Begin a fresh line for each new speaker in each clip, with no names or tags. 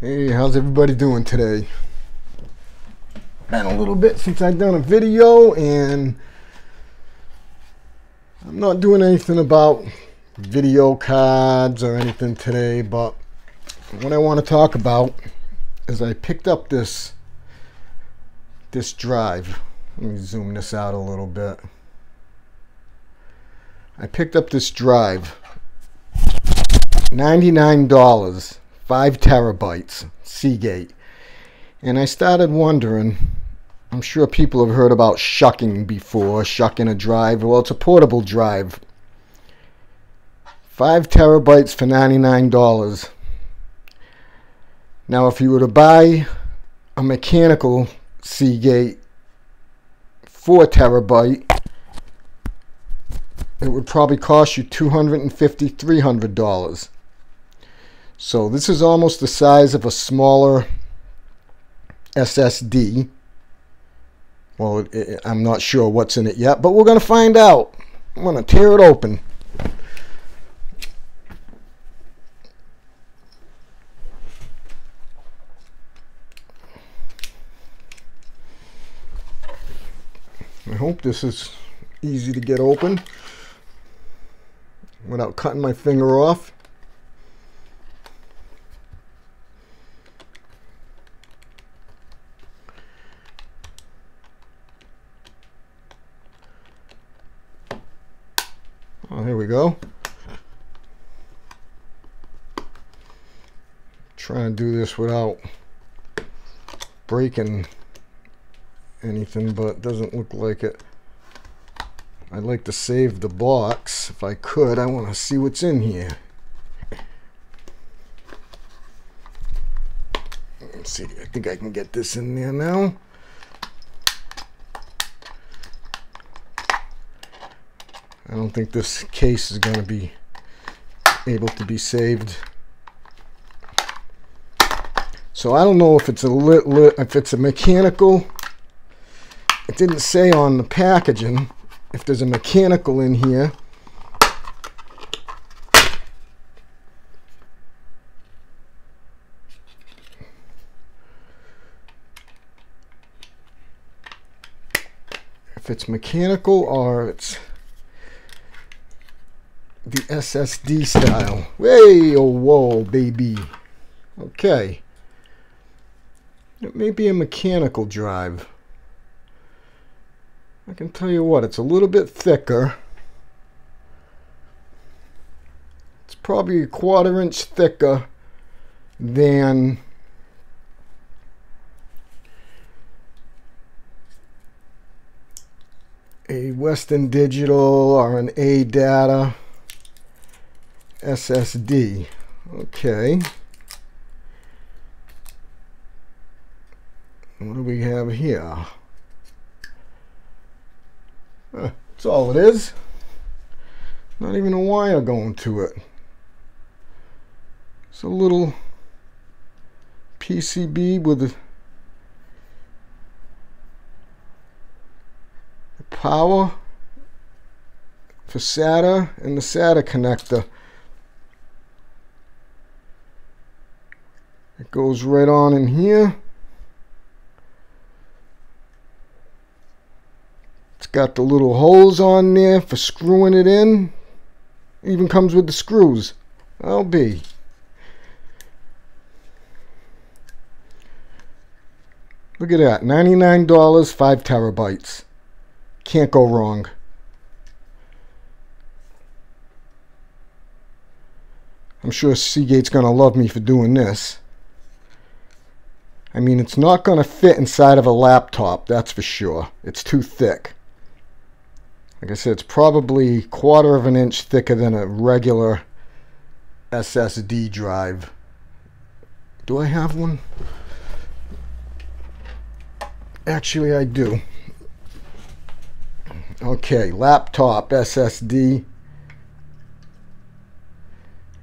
Hey, how's everybody doing today? Been a little bit since I've done a video and I'm not doing anything about video cards or anything today, but what I want to talk about is I picked up this this drive. Let me zoom this out a little bit. I picked up this drive. $99 5 terabytes Seagate. And I started wondering, I'm sure people have heard about shucking before, shucking a drive. Well, it's a portable drive. 5 terabytes for $99. Now, if you were to buy a mechanical Seagate 4 terabyte, it would probably cost you $250, $300. So this is almost the size of a smaller SSD. Well, it, I'm not sure what's in it yet, but we're going to find out. I'm going to tear it open. I hope this is easy to get open without cutting my finger off. Oh, here we go. Without breaking anything, but it doesn't look like it. I'd like to save the box if I could. I want to see what's in here. Let's see. I think I can get this in there now. I don't think this case is going to be able to be saved. So I don't know if it's a lit, lit if it's a mechanical. It didn't say on the packaging if there's a mechanical in here. If it's mechanical or it's the SSD style. Way, oh, whoa, baby. Okay. It may be a mechanical drive. I can tell you what, it's a little bit thicker. It's probably a quarter inch thicker than a Western Digital or an ADATA SSD. Okay. What do we have here? that's all it is. Not even a wire going to it. It's a little PCB with a power for SATA and the SATA connector. It goes right on in here. Got the little holes on there for screwing it in. Even comes with the screws. I'll be. Look at that. $99, 5 terabytes. Can't go wrong. I'm sure Seagate's going to love me for doing this. I mean, it's not going to fit inside of a laptop, that's for sure. It's too thick. Like I said, it's probably quarter of an inch thicker than a regular SSD drive. Do I have one? Actually, I do. Okay, laptop SSD.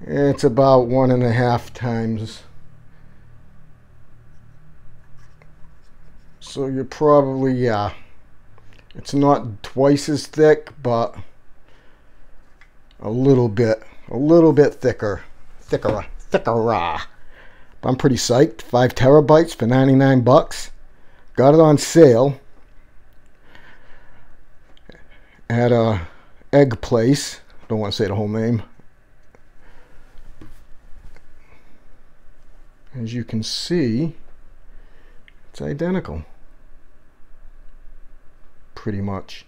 It's about one and a half times So you're probably, yeah, it's not twice as thick, but a little bit, a little bit thicker, thicker, thicker. I'm pretty psyched. Five terabytes for 99 bucks. Got it on sale at a egg place. Don't want to say the whole name. As you can see, it's identical. Pretty much.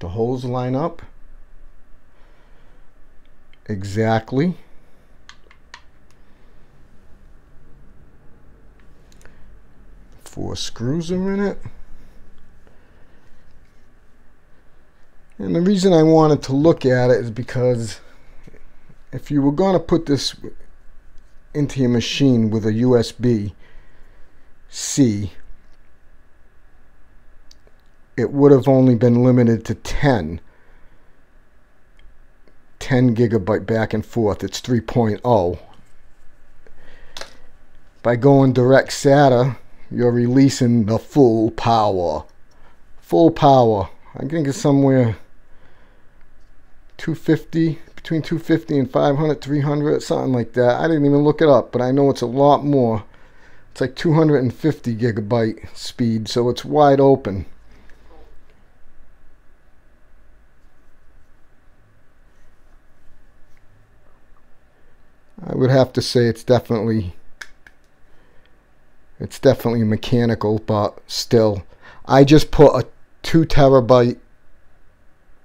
The holes line up exactly. Four screws are in it. And the reason I wanted to look at it is because if you were going to put this into your machine with a USB C, it would have only been limited to 10. 10 gigabyte back and forth. It's 3.0. By going direct SATA, you're releasing the full power. Full power. I think it's somewhere 250, between 250 and 500, 300, something like that. I didn't even look it up, but I know it's a lot more. It's like 250 gigabyte speed, so it's wide open. I would have to say it's definitely it's definitely mechanical, but still. I just put a two terabyte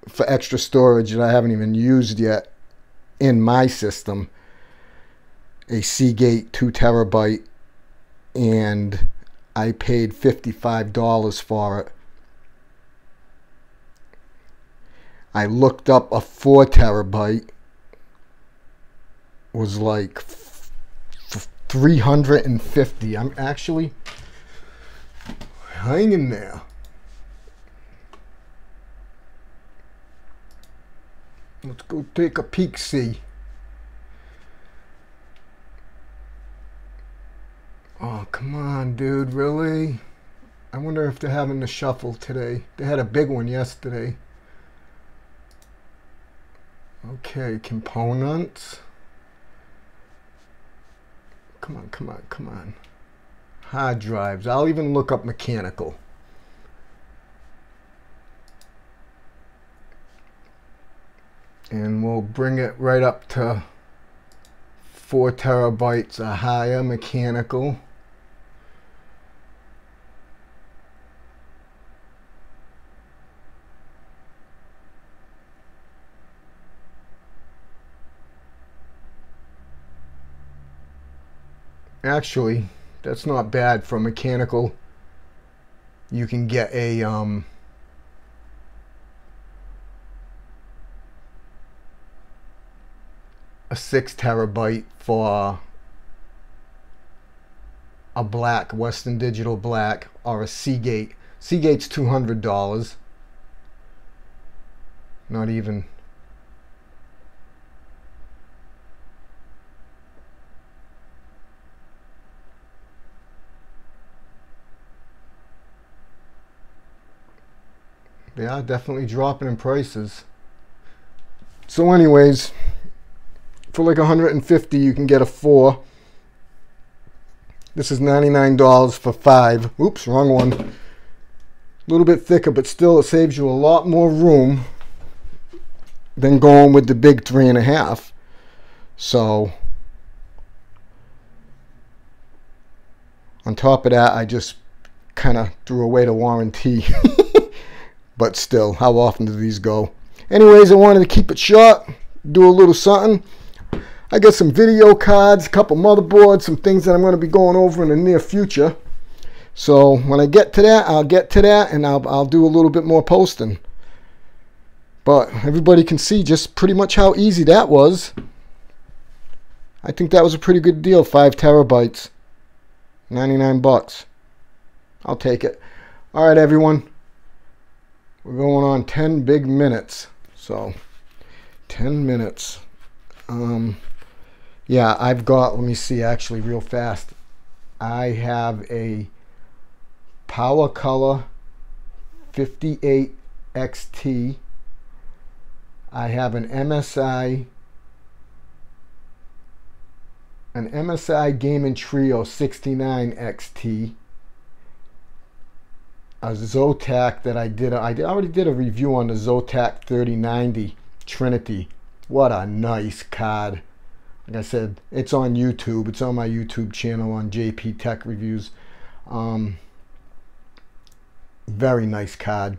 for extra storage that I haven't even used yet in my system. A Seagate two terabyte, and I paid $55 for it. I looked up a four terabyte was like 350. I'm actually hanging there. Let's go take a peek see. Oh, come on, dude, really? I wonder if they're having the shuffle today. They had a big one yesterday. Okay, components. Come on, come on, come on. Hard drives. I'll even look up mechanical. And we'll bring it right up to 4 terabytes or higher mechanical. Actually that's not bad for mechanical. You can get a um, a six terabyte for a black Western Digital black or a Seagate. Seagate's $200 not even They are definitely dropping in prices. So anyways, for like 150 you can get a 4. This is $99 for 5. Oops, wrong one. A little bit thicker, but still it saves you a lot more room than going with the big 3.5. So, on top of that, I just kind of threw away the warranty. But still, how often do these go? Anyways, I wanted to keep it short, do a little something. I got some video cards, a couple motherboards, some things that I'm going to be going over in the near future. So when I get to that, I'll get to that and I'll, I'll do a little bit more posting. But everybody can see just pretty much how easy that was. I think that was a pretty good deal, 5 terabytes. 99 bucks. I'll take it. All right, everyone. We're going on 10 big minutes. So 10 minutes. Um, yeah, I've got, let me see actually real fast. I have a PowerColor 58 XT. I have an MSI an MSI Gaming Trio 69 XT, a Zotac that I did. I already did a review on the Zotac 3090 Trinity. What a nice card. Like I said, it's on YouTube. It's on my YouTube channel on JP Tech Reviews. Um, very nice card.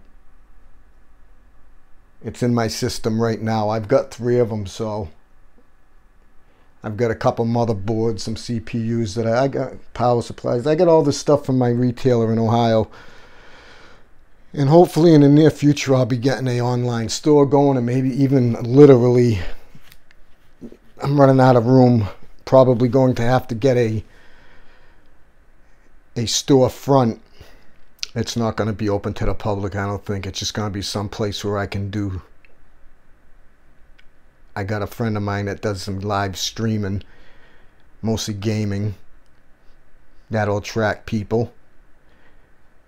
It's in my system right now. I've got three of them, so I've got a couple motherboards, some CPUs that I, I got, power supplies. I got all this stuff from my retailer in Ohio. And hopefully in the near future, I'll be getting a online store going and maybe even literally, I'm running out of room. Probably going to have to get a a storefront. It's not going to be open to the public, I don't think. It's just going to be some place where I can do. I got a friend of mine that does some live streaming, mostly gaming. That'll attract people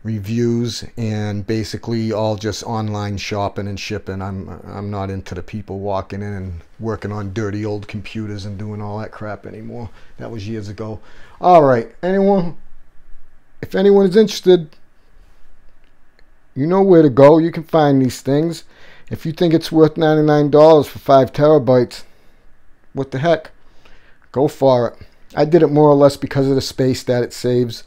reviews and basically all just online shopping and shipping. I'm I'm not into the people walking in and working on dirty old computers and doing all that crap anymore. That was years ago. All right, anyone if anyone is interested, you know where to go. You can find these things. If you think it's worth $99 for 5 terabytes, what the heck? Go for it. I did it more or less because of the space that it saves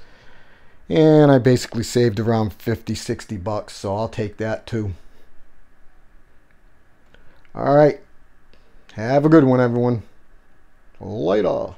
and I basically saved around 50, 60 bucks, so I'll take that too. All right. Have a good one, everyone. Later.